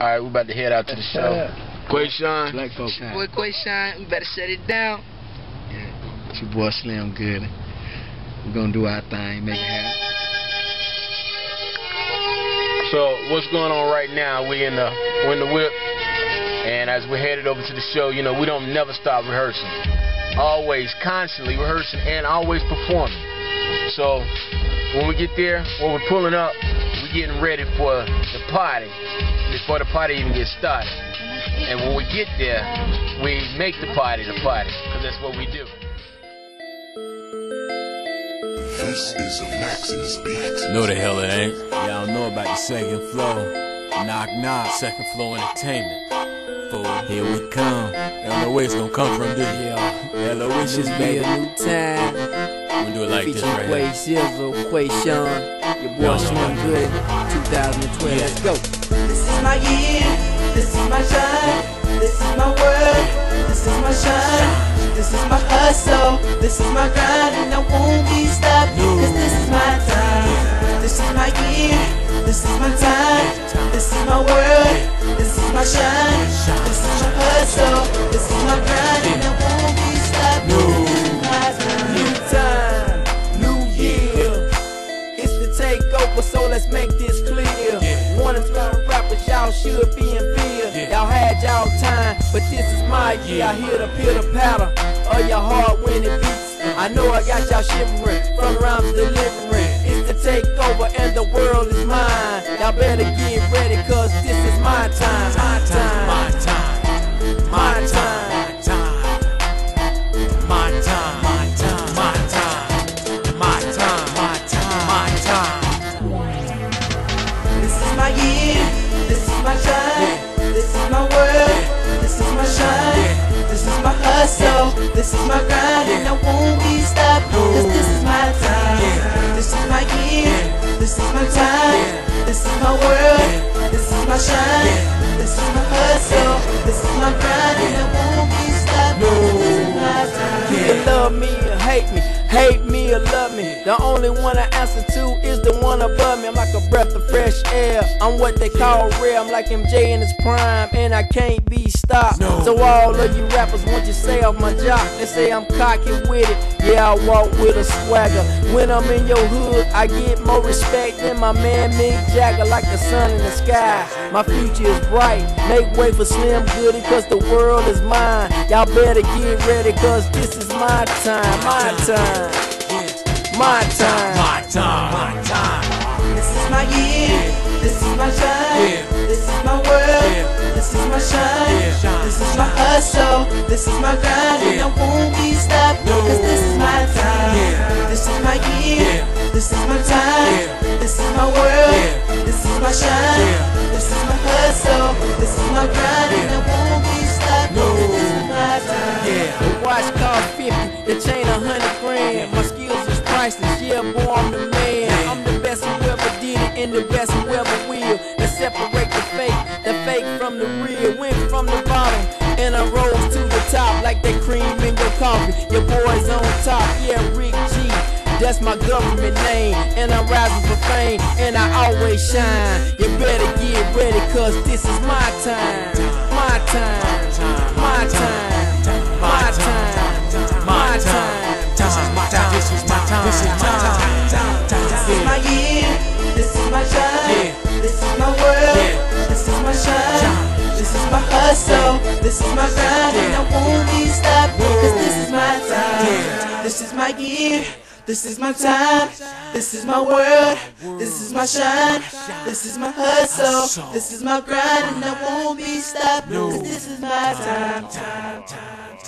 All right, we're about to head out to the show. Quayshawn. Black folk. Boy, Quay Shine, we better shut it down. Yeah. It's your boy Slim Good. We're gonna do our thing, make it happen. So what's going on right now? We in the we're in the whip, and as we're headed over to the show, you know we don't never stop rehearsing. Always, constantly rehearsing and always performing. So when we get there, when we're pulling up, we're getting ready for the party before the party even gets started. And when we get there, we make the party the party, because that's what we do. This is a Max's beat. No the hell it ain't. Y'all know about the second floor. Knock knock, second floor entertainment. Fool, here we come. Don't know where it's gonna come from, do you? Yeah, hello wishes, Be baby. a new time. We do it like this Featuring right Quay here. Sizzle, Quay Sean, your boy Y'all know Slim. Good, 2012. Let's go. This is my year, this is my shine, this is my word, this is my shine, this is my hustle, this is my grind, and I won't be stopped, cause this is my time. This is my year, this is my time, this is my word, this is my shine, this is my hustle, this is my grind, and I won't be stopped, this is my time. New time, new year. It's the takeover, so let's make this y'all should be in fear. Y'all had y'all time, but this is my year. I hear the pitter patter of your heart when it beats. I know I got y'all shivering from rhymes delivering. This is my grind, and I won't be stopped, cause this is my time. This is my year, this is my time, this is my word, this is my shine, this is my hustle, this is my grind, and I won't be stopped, cause this is my time. You love me or hate me, hate me or love me. The only one I answer to is the one above me. I'm like a breath of fresh air. I'm what they call rare. I'm like MJ in his prime, and I can't be stopped. So all of you rappers want you say off my job They say I'm cocky with it. Yeah, I walk with a swagger. When I'm in your hood, I get more respect than my man Mick Jagger, like the sun in the sky. My future is bright. Make way for Slim Goody, cause the world is mine. Y'all better get ready, cause this is my time, my time, my time. My time. My time. This is my year, this is my shine, this is my word, this is my shine, this is my hustle, this is my grind, and I won't be stopped, cause this is my time. This is my year, this is my time, this is my word, this is my shine, this is my hustle, this is my grind, and I won't be stopped, cause this is my time. The watch cost 50, the chain a hundred grand. My skills is priceless, yeah, boy, I'm the man. I'm the best who ever did it and the best who ever will. Real. Went from the bottom and I rose to the top like that cream in your coffee. Your boy's on top, yeah, Rick G. That's my government name, and I'm rising for fame, and I always shine. You better get ready, cause this is my time, my time, my time, hustle, this is my grind, and I won't be stopped, cause this is my time. This is my year, this is my time, this is my word, this is my shine, this is my hustle, this is my grind, and I won't be stopped, cause this is my time, time, time.